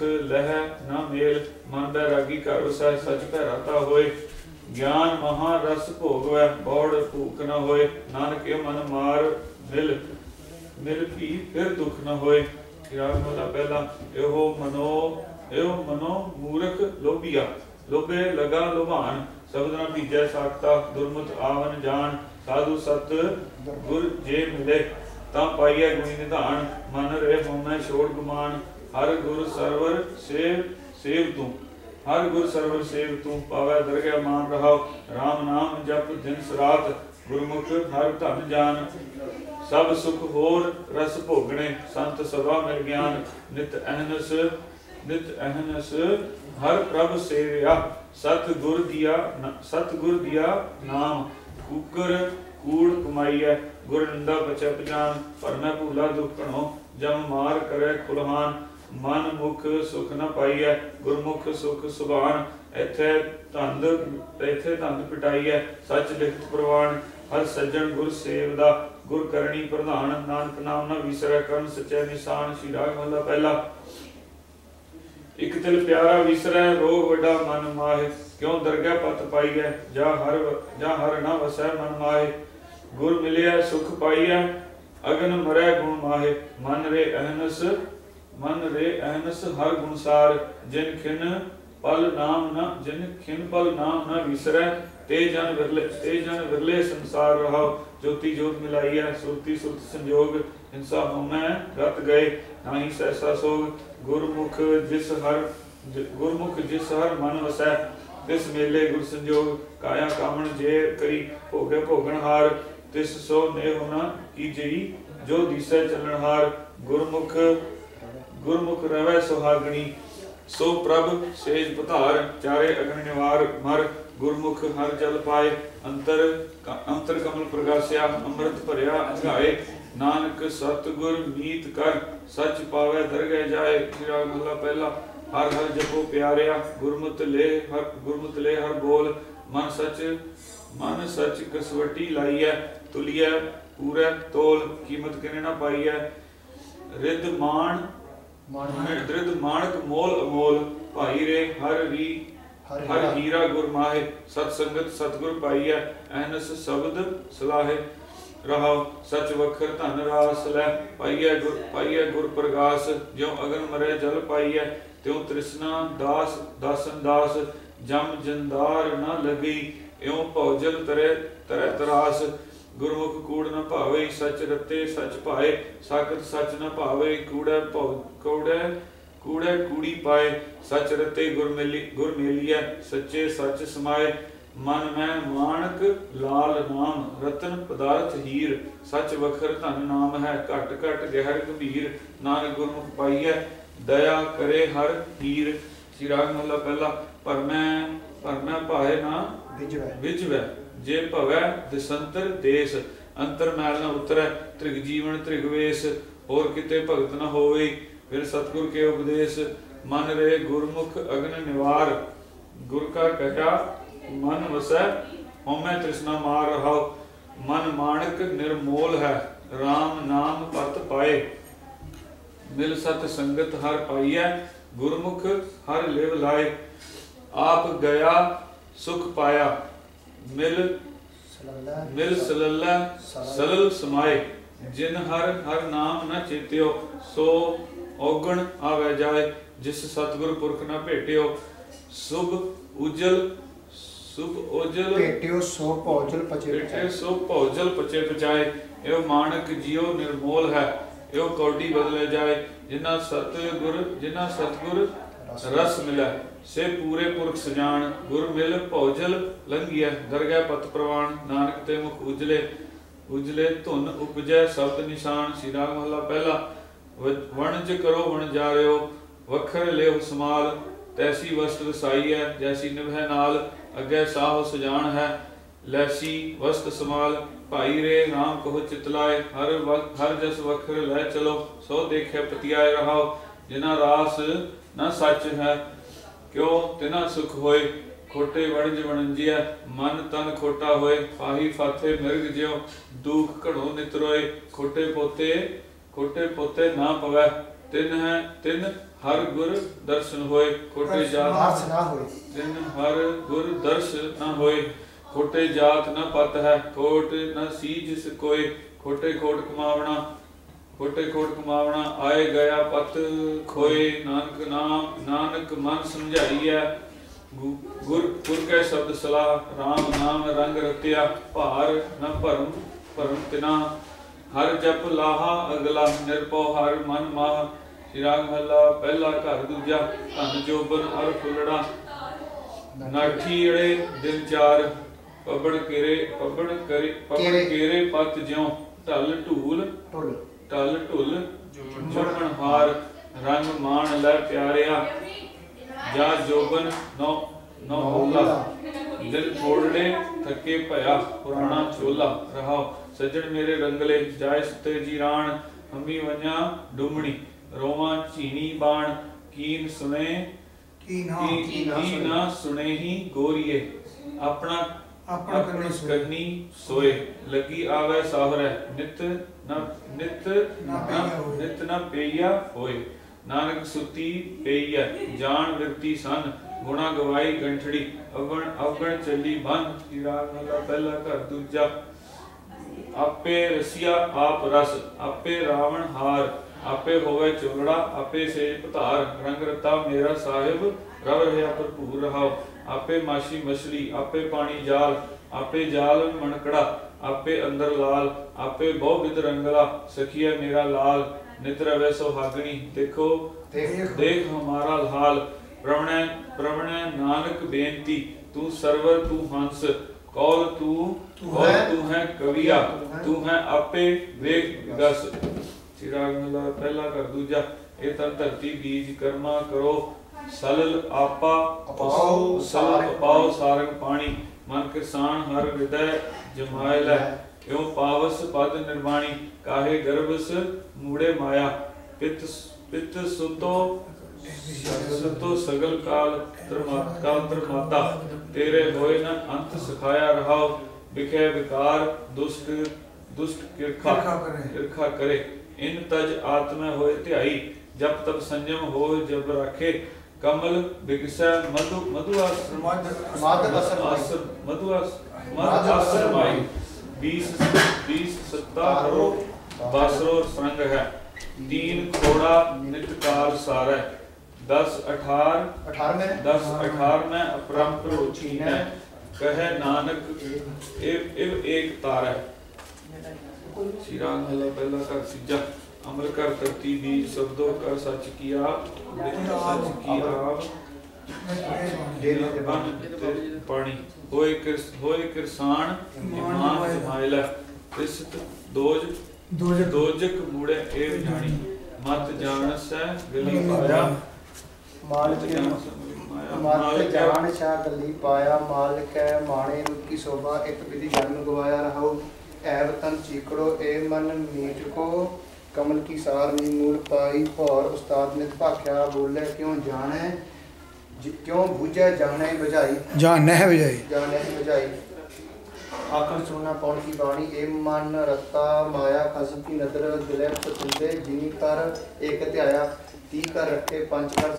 ਦੁਖ ਲਹਿ ਨਾ ਮੇਲ ਮਨ ਬੈਰਾਗੀ ਘਰ ਵਸੈ ਸਚ ਭੈ ਹੋਏ। ਗਿਆਨ ਮਹਾ ਰਸ ਭੋਗਵੈ, ਬੌੜ ਭੂਖ ਨ ਹੋਏ। ਨਾਨਕ ਮਨ ਮਾਰ, ਮਿਲ ਮਿਲ ਪੀ ਫਿਰ ਦੁਖ ਨ ਹੋਏ। ਯਾਰ ਮੋਲਾ ਪਹਿਲਾ, ਇਹੋ ਮਨੋ ਇਹੋ ਮਨੋ ਮੂਰਖ ਲੋਭੀਆ। ਲੋਭੇ ਲਗਾ ਲੋਭਾਨ, ਸ਼ਬਦ ਭੀਜੈ ਸਾਖਤਾ, ਦੁਰਮਤ ਆਵਨ ਜਾਣ ਸਾਧੂ ਸਤ ਗੁਰ ਜੇ ਮਿਲੇ, ਤਾਂ ਪਾਈਐ ਗੁਣੀ ਨਿਧਾਨ। ਮਨ ਰੇ ਹਉਮੈ ਛੋੜ ਗੁਮਾਨ। ਹਰ ਗੁਰ ਸਰਵਰ ਸੇਵ ਸੇਵ ਤੂੰ। ਹਰ ਗੁਰ ਸਰਵਰ ਸੇਵ ਤੂੰ, ਪਾਵੈ ਦਰਗਹਿ ਮਾਨ ਰਹਾਉ RAM ਨਾਮ ਜਪ ਦਿਨ ਸਰਾਤ ਗੁਰਮੁਖ ਹਰ ਧਨ ਜਾਨ। ਸਭ ਸੁਖ ਹੋਰ ਰਸ ਭੋਗਣੇ, ਸੰਤ ਸਭਾ ਮਿਲ ਗਿਆਨ ਨਿਤ ਅਹਨਸ ਨਿਤ ਅਹਨਸ, ਹਰ ਪ੍ਰਭ ਸੇਵਿਆ। ਸਤ ਗੁਰ ਦਿਆ ਸਤ ਗੁਰ ਦਿਆ ਨਾਮ। ਕੂਕਰ ਕੂੜ ਕਮਾਈਐ, ਗੁਰ ਨੰਦਾ ਬਚੈ ਪਜਾਨ ਪਰ ਮੈਂ ਭੂਲਾ ਦੁਖਣੋ ਜਮ ਮਾਰ ਕਰੇ ਕੁਲਹਾਨ ਮਨ ਮੁਖ ਸੁਖ ਨ ਪਾਈਐ, ਗੁਰਮੁਖ ਸੁਖ ਸੁਭਾਨ, ਇਥੇ ਧੰਦ ਇਥੇ ਧੰਦ ਪਟਾਈਐ, ਸੱਚ ਲਿਖਤ ਪ੍ਰਵਾਨ, ਹਰ ਸੱਜਣ ਗੁਰ ਸੇਵ ਦਾ, ਗੁਰ ਕਰਨੀ ਪ੍ਰਧਾਨ, ਨਾਨਕ ਨਾਮ ਨ ਵਿਸਰੈ ਕਰਨ ਸਚੈ ਨਿਸ਼ਾਨ, ਸ਼੍ਰੀ ਰਾਗ ਮਹਲਾ ਪਹਿਲਾ। ਇਕ ਦਿਲ ਪਿਆਰਾ ਵਿਸਰੈ, ਰੋਗ ਵੱਡਾ ਮਨ ਮਾਹਿ, ਕਿਉ ਦਰਗਹਿ ਪਤ ਪਾਈਐ, ਜਾ ਹਰ ਜਾ ਹਰ ਨਾ ਵਸੈ ਮਨ ਮਾਹਿ। ਗੁਰ ਮਿਲਿਆ ਸੁਖ ਪਾਈਐ, ਅਗਨ ਮਰੈ ਗੁਣ ਮਾਹਿ, ਮਨ ਰੇ ਅਹਨਸ ਮਨ ਰੇ ਅਹਨਸ ਹਰ ਗੁਣਸਾਰ, ਜਿਨ ਖਿਨ ਪਲ ਨਾਮ ਨ, ਜਿਨ ਖਿਨ ਪਲ ਨਾਮ ਨ ਵਿਸਰੈ, ਤੇ ਜਨ ਵਿਰਲੇ, ਤੇ ਜਨ ਵਿਰਲੇ ਸੰਸਾਰ ਰਹਾਉ। ਜੋਤੀ ਜੋਤ ਮਿਲਾਈਐ ਸੁਰਤੀ ਸੁਰਤ ਸੰਜੋਗ, ਹਿੰਸਾ ਹਉਮੈ ਰਤ ਗਏ, ਨਾਹੀ ਸੈਸਾ ਸੋਗ। ਗੁਰਮੁਖ ਜਿਸ ਹਰ ਗੁਰਮੁਖ ਜਿਸ ਹਰ ਮਨ ਵਸੈ, ਤਿਸ ਮੇਲੇ ਗੁਰ ਸੰਜੋਗ, ਕਾਇਆ ਕਾਮਣ ਜੇ ਕਰੀ ਭੋਗੇ ਭੋਗਣ ਹਾਰ। ਤਿਸ ਸੋ ਨੇ ਹੋਣਾ ਕੀ ਜਈ, ਜੋ ਦਿਸੈ ਚੱਲਣ ਹਾਰ। ਗੁਰਮੁਖ ਗੁਰਮੁਖ ਰਵੈ ਸੁਹਾਗਣੀ, ਸੋ ਪ੍ਰਭ ਸੇਜ ਪਧਾਰ, ਚਾਰੇ ਅਗਨ ਨਿਵਾਰ ਮਰ, ਗੁਰਮੁਖ ਹਰ ਜਲ ਪਾਏ, ਅੰਤਰ ਅੰਤਰ ਕਮਲ ਪ੍ਰਗਾਸਿਆ, ਅੰਮ੍ਰਿਤ ਭਰਿਆ ਅੰਗਾਏ ਨਾਨਕ ਸਤਿਗੁਰ ਮੀਤ ਕਰ, ਸੱਚ ਪਾਵੇ ਦਰਗਹਿ ਜਾਏ ਜਿਹੜਾ ਮਹਲਾ ਪਹਿਲਾ, ਹਰ ਹਰ ਜਪੋ ਪਿਆਰਿਆ, ਗੁਰਮਤਿ ਲੈ ਹਰ, ਗੁਰਮਤਿ ਲੈ ਹਰ ਬੋਲ, ਮਨ ਸੱਚ ਮਨ ਸੱਚ ਕਸਵਟੀ ਲਾਈਐ, ਤੁਲੀਐ, ਪੂਰੈ ਤੋਲ, ਕੀਮਤ ਕਿਨੇ ਨਾ ਪਾਈਐ, ਰਿੱਧ ਮਾਣ ਦ੍ਰਿਧ ਮਾਣਕ ਮੋਲ ਅਮੋਲ ਭਾਈ ਰੇ ਹਰ ਰੀ ਹਰ ਹੀਰਾ ਗੁਰ ਮਾਹੇ ਸਤ ਸੰਗਤ ਸਤਗੁਰ ਪਾਈਐ ਐਨਸ ਸ਼ਬਦ ਸਲਾਹੇ। ਰਹਾਉ ਸਚ ਵਖਰ ਧਨ ਰਾਸ ਲੈ ਪਾਈਐ ਗੁਰ ਪਾਈਐ ਗੁਰ ਪ੍ਰਗਾਸ ਜਿਉ ਅਗਨ ਮਰੇ ਜਲ ਪਾਈਐ ਤਿਉ ਤ੍ਰਿਸ਼ਨਾ ਦਾਸ ਦਾਸਨ ਦਾਸ ਜਮ ਜੰਦਾਰ ਨ ਲਗੀ ਇਉ ਭੌਜਲ ਤਰੇ ਤਰੇ ਤਰਾਸ। ਗੁਰਮੁਖ ਕੂੜ ਨ ਭਾਵੇ, ਸਚ ਰਤੇ ਸਚ ਭਾਏ ਸਾਖਤ ਸਚ ਨ ਭਾਵੇ, ਕੂੜੈ ਭਉ, ਕੂੜੈ ਕੂੜੈ ਕੂੜੀ ਪਾਏ, ਸਚ ਰਤੇ ਗੁਰ ਮਿਲੀ ਸੱਚੇ ਸੱਚ ਸਮਾਏ। ਮਨ ਮੈਂ ਮਾਨਕ ਲਾਲ ਨਾਮ, ਰਤਨ ਪਦਾਰਥ ਹੀਰ, ਸੱਚ ਵਖਰ ਧਨ ਨਾਮ ਹੈ, ਘਟ ਘਟ ਗਹਿਰ ਗੰਭੀਰ, ਨਾਨਕ ਗੁਰਮੁਖ ਪਾਈਐ, ਦਇਆ ਕਰੇ ਹਰ ਹੀਰ। ਸ੍ਰੀ ਰਾਗ ਮਹਲਾ ਪਹਿਲਾ ਪਰ ਮੈਂ ਪਰ ਮੈਂ ਭਾਏ ਨਾ ਵਿਜਵੈ ਵਿਜਵੈ ਜੇ ਭਵੈ ਦਿਸੰਤਰ ਦੇਸ ਅੰਤਰ ਮੈਲ ਨ ਉਤਰੈ ਤ੍ਰਿਗ ਜੀਵਨ ਤ੍ਰਿਗ ਵੇਸ। ਹੋਰ ਕਿਤੇ ਭਗਤ ਨ ਹੋਵੇ ਫਿਰ ਸਤਿਗੁਰ ਕੇ ਉਪਦੇਸ਼। ਮਨ ਰੇ ਗੁਰਮੁਖ ਅਗਨ ਨਿਵਾਰ। ਗੁਰ ਕਾ ਕਹਿਆ ਮਨ ਵਸੈ ਹਉਮੈ ਤ੍ਰਿਸ਼ਨਾ ਮਾਰ ਰਹਾਉ। ਮਨ ਮਾਣਕ ਨਿਰਮੋਲ ਹੈ RAM ਨਾਮ ਪਤ ਪਾਏ। ਮਿਲ ਸਤ ਸੰਗਤ ਹਰ ਪਾਈਐ ਗੁਰਮੁਖ ਹਰ ਲਿਵ ਲਾਏ ਆਪ ਗਿਆ ਸੁਖ ਪਾਇਆ ਮਿਲ ਸਲੱਲਾ ਮਿਲ ਸਲੱਲਾ ਸਲਲ ਸਮਾਏ ਜਿਨ ਹਰ ਹਰ ਨਾਮ ਨ ਚੇਤਿਓ ਸੋ ਔਗਣ ਆਵੇ ਜਾਏ ਜਿਸ ਸਤਿਗੁਰ ਪੁਰਖ ਨ ਭੇਟਿਓ ਸੁਭ ਉਜਲ ਸੁਭ ਉਜਲ ਭੇਟਿਓ ਸੋ ਭੋਜਲ ਪਚੇ ਭੇਟੇ ਸੋ ਭੌਜਲ ਪਚੇ ਪਚਾਏ ਇਹ ਮਾਨਕ ਜਿਉ ਨਿਰਮੋਲ ਹੈ। ਇਹ ਕੌਡੀ ਬਦਲੇ ਜਾਏ, ਜਿਨ੍ਹਾਂ ਸਤਿਗੁਰ ਜਿਨ੍ਹਾਂ ਸਤਿਗੁਰ ਰਸ ਮਿਲੈ, ਸੇ ਪੂਰੇ ਪੁਰਖ ਸਜਾਨ, ਗੁਰ ਮਿਲ ਭੌਜਲ ਲੰਘਿਆ ਦਰਗਹਿ ਪਤ ਪ੍ਰਵਾਨ, ਨਾਨਕ ਤੇ ਮੁਖ ਉਜਲੇ ਉਜਲੇ ਧੁਨ ਉਪਜੈ ਸ਼ਬਦ ਨਿਸ਼ਾਨ, ਸ੍ਰੀ ਰਾਗ ਮਹਲਾ ਪਹਿਲਾ ਵਣਜ ਕਰੋ ਵਣ ਜਾਰਿਓ ਵਖਰ ਲਿਓ ਸਮਾਲ ਤੈਸੀ ਵਸਤ ਵਸਾਈ ਹੈ ਜੈਸੀ ਨਿਭੈ ਨਾਲ, ਅੱਗੇ ਸਾਹ ਸੁਜਾਨ ਹੈ, ਲੈਸੀ ਵਸਤ ਸਮਾਲ ਭਾਈ ਰੇ ਨਾਮ ਕਹੋ ਚਿਤਲਾਏ ਹਰ ਵਕ ਹਰ ਜਸ ਵਖਰ ਲੈ ਚਲੋ ਸੋ ਦੇਖੇ ਪਤਿਆਏ ਰਹਾਓ ਜਿਨਾ ਰਾਸ ਨਾ ਸੱਚ ਹੈ ਕਿਉ ਤਿਨਾ ਸੁਖ ਹੋਏ ਖੋਟੇ ਵਣਜ ਵਣੰਜਿਆ ਮਨ ਤਨ ਖੋਟਾ ਹੋਏ ਫਾਹੀ ਫਾਥੇ ਮਿਰਗ ਜਿਉ ਦੁਖ ਘੜੋ ਨਿਤਰੋਏ ਖੋਟੇ ਪੋਤੇ ਖੋਟੇ ਪੋਤੇ ਨਾ ਪਵੈ ਤਿਨ ਹੈ ਤਿਨ ਹਰ ਗੁਰ ਦਰਸ਼ਨ ਹੋਏ ਕੋਟੇ ਜਾਤ ਨਾ ਹੋਏ। ਤਿਨ ਹਰ ਗੁਰ ਦਰਸ਼ ਨ ਹੋਏ। ਖੋਟੇ ਜਾਤ ਨਾ ਪਤ ਹੈ ਕੋਟ ਨ ਸੀਜ ਕੋਏ, ਖੋਟੇ ਖੋਟ ਕਮਾਵਣਾ, ਖੋਟੇ ਖੋਟ ਕਮਾਵਣਾ, ਆਏ ਗਿਆ ਪਤ ਖੋਏ, ਨਾਨਕ ਨਾਮ, ਨਾਨਕ ਮਨ ਸਮਝਾਈਐ। ਗੁਰ ਗੁਰ ਕੈ ਸ਼ਬਦ ਸਲਾਹ RAM ਨਾਮ ਰੰਗ ਰਤਿਆ, ਭਾਰ ਨ ਭਰਮ ਭਰਮ ਤਿਨਾ। ਹਰ ਜਪ ਲਾਹਾ ਅਗਲਾ, ਨਿਰਭਉ ਹਰ ਮਨ ਮਾਹ। ਸ਼ਿਰਾਗ ਮਹਲਾ ਪਹਿਲਾ ਘਰ ਦੂਜਾ, ਧਨ ਜੋਬਨ ਹਰ ਫੁੱਲੜਾ। ਨਾਠੀ ਅੜੇ ਦਿਨ ਚਾਰ ਪਬੜ ਕੇਰੇ ਪਬੜ ਕਰੇ ਪਬੜ ਕੇਰੇ। ਕੇਰੇ ਪਤ ਜਿਉ ਢਲ ਢੂਲ ਢੋਲ। ਢੁਲ ਜੁਮਣ ਹਾਰ ਰੰਗ ਮਾਣ ਲੈ ਪਿਆਰਿਆ ਜਾ ਜੋਬਨ ਨੌ ਨੌ ਹੋਲਾ। ਦਿਲ ਥੋੜੜੇ ਥੱਕੇ ਭਇਆ ਪੁਰਾਣਾ ਚੋਲਾ ਰਹਾਓ। ਸੱਜਣ ਮੇਰੇ ਰੰਗਲੇ ਜਾਇ ਸੁਤੇ ਜੀ ਰਾਣ ਹਮੀ ਵੰਨਾ ਡੁਮਣੀ ਰੋਵਾਂ ਚੀਨੀ ਬਾਣ ਕੀਨ ਸੁਨੇ ਕੀ ਨਾ ਕੀ ਨਾ ਗੋਰੀਏ। ਆਪਣਾ ਆਪਣਾ ਕਰਨੀ ਸੋਏ। ਕਰਨੀ ਸੋਏ ਲੱਗੀ ਆਵੇ ਸਾਵਰੈ ਨਿਤ ਨਾ ਨਿਤ ਨਾ। ਨਿਤ ਨਾ ਪਈਆ ਹੋਏ ਨਾਨਕ ਸੁਤੀ ਪਈਆ ਜਾਣ ਵਿਰਤੀ ਸਨ ਗੁਣਾ ਗਵਾਈ ਗੰਠੜੀ ਅਵਣ ਅਵਗਣ ਚੱਲੀ ਬਨ ਰਾਗ ਮਹਲਾ ਪਹਿਲਾ ਘਰ ਦੂਜਾ ਆਪੇ ਰਸੀਆ ਆਪ ਰਸ ਆਪੇ ਰਾਵਣ ਹਾਰ ਆਪੇ ਹੋਵੇ ਚੋਲੜਾ ਆਪੇ ਸੇਜ ਪਧਾਰ ਰੰਗ ਰਤਾ ਮੇਰਾ ਸਾਹਿਬ ਰਵ ਰਹਿਆ ਭਰਪੂਰ ਰਹਾਓ ਆਪੇ ਮਾਸ਼ੀ ਮਛਲੀ ਆਪੇ ਪਾਣੀ ਜਾਲ ਆਪੇ ਜਾਲ ਮਣਕੜਾ ਆਪੇ ਅੰਦਰ ਲਾਲ ਆਪੇ ਬਹੁ ਵਿਦ ਰੰਗਲਾ ਸਖੀਆ ਮੇਰਾ ਲਾਲ ਨਿਤ ਰਵੇ ਸੁਹਾਗਣੀ ਦੇਖੋ ਦੇਖ। ਹਮਾਰਾ ਹਾਲ ਪ੍ਰਵਣੈ ਪ੍ਰਵਣੈ ਨਾਨਕ ਬੇਨਤੀ ਤੂੰ ਸਰਵਰ ਤੂੰ ਹੰਸ ਕੌਲ ਤੂੰ ਤੂੰ ਕੌਲ ਹੈ, ਤੂੰ ਹੈ ਕਵੀਆ ਤੂੰ ਹੈ। ਆਪੇ ਵੇਖ ਗਸ ਚਿਰਾਗ ਮਲਾ ਪਹਿਲਾ ਕਰ ਦੂਜਾ ਇਹ ਤਾਂ ਧਰਤੀ ਬੀਜ ਕਰਮਾ ਕਰੋ। ਸਲਲ ਆਪਾ ਸਲਲ ਸਾਰੰਗ ਅਪਾਓ ਸਾਰੰਗ ਪਾਣੀ। ਮਨ ਕਿਸਾਨ ਹਰ ਹਿਰਦੈ ਜਮਾਇ ਲੈ। ਕਿਉ ਪਾਵਸ ਪਦ ਨਿਰਵਾਣੀ ਕਾਹੇ ਗਰਭਸ ਮੂੜੇ ਮਾਇਆ। ਪਿਤ ਪਿਤ ਸੁਤੋ ਸੁਤੋ ਸਗਲ ਕਾਲ ਧਰਮਾ ਕਾਲ ਧਰਮਾਤਾ ਤੇਰੇ ਹੋਏ ਨ ਅੰਤ ਸਿਖਾਇਆ ਰਹਾਓ ਵਿਖੇ ਵਿਕਾਰ ਦੁਸ਼ਟ ਦੁਸ਼ਟ ਕਿਰਖਾ ਕਿਰਖਾ ਕਰੇ। ਕਿਰਖਾ ਕਰੇ। ਇਨ ਤਜ ਆਤਮੈ ਹੋਏ ਧਿਆਈ। ਜਪ ਤਪ ਸੰਜਮ ਹੋਏ ਜਬ ਰਾਖੇ। ਕਮਲ ਬਿਗਸੈ ਮਧੂ ਮਧੂ ਮਦ ਮਦ ਅਸਰ। ਆਸਨ ਮਧੂ ਆਸ ਮਧ ਮਧ ਅਸਰ ਮਾਈ 20 20 ਸੱਤਾ ਹਰੋ ਬਾਸਰੋ ਸੰਗ ਹੈ ਤੀਨ ਖੋੜਾ ਨਿਤ ਕਾਲ ਸਾਰੈ 10 18 18ਵੇਂ 10 18 ਮੈਂ ਅਪਰੰਪਰ ਚੀਨੈ ਕਹੈ ਨਾਨਕ ਇਹ ਇਹ ਏਕ ਤਾਰੈ ਸ਼੍ਰੀ ਰਾਮ ਹਲਾ ਪਹਿਲਾ ਕਰ ਸਿੱਜਾ ਅਮਰ ਕਰ ਧਰਤੀ ਬੀਜ ਸਬਦੋ ਕਰ ਸੱਚ ਕੀਆ ਸੱਚ ਕੀ ਆਪ ਡੇਰੇ ਤੇ ਬਨ ਤੇ ਪਾਣੀ। ਹੋਏ ਕਿਰਸ ਹੋਏ ਕਿਰਸਾਨ ਇਮਾਨ ਜਮਾਇਲਾ ਕਿਸਤ ਦੋਜ ਦੋਜ ਦੋਜਕ। ਮੂੜੇ ਏਵ ਜਾਣੀ। ਮਤ ਜਾਣਸੈ ਗਲੀ ਪਾਇਆ। ਮਾਲਕ ਮਤ ਜਾਣ ਛਾ ਗੱਲੀ ਪਾਇਆ। ਮਾਲਕ ਹੈ ਮਾਣੇ ਰੂਪ ਕੀ ਸੋਭਾ। ਇੱਕ ਵਿਧੀ ਜਨਮ ਗਵਾਇਆ ਰਹਾਉ ਐਵ ਤਨ ਚੀਕੜੋ ਏ ਮਨ ਮੀਟ ਕੋ ਕਮਲ ਕੀ ਸਾਰ ਨੀ ਮੂਲ ਪਾਈ ਭੌਰ ਉਸਤਾਦ ਨੇ ਭਾਖਿਆ ਬੋਲੇ ਕਿਉਂ ਜਾਣੈ? ਜਿ- ਕਿਉਂ ਬੁਝੈ ਜਾਣੈ ਬੁਝਾਈ? ਨਹਿ ਵਜਾਈ ਜਾਣੈ ਬੁਝਾਈ। ਆਖਣ ਸੁਣਨਾ ਪੌਣ ਕੀ ਬਾਣੀ? ਏ ਮਨ ਰਤਾ ਮਾਇਆ ਖਸਮ ਕੀ ਨਦਰ ਦਿਲੇ ਪਤੰਦੇ ਜਿਨੀ ਕਰ ਏਕ ਧਿਆਇਆ ਤੀ ਕਰ ਰੱਖੇ ਪੰਜ ਕਰ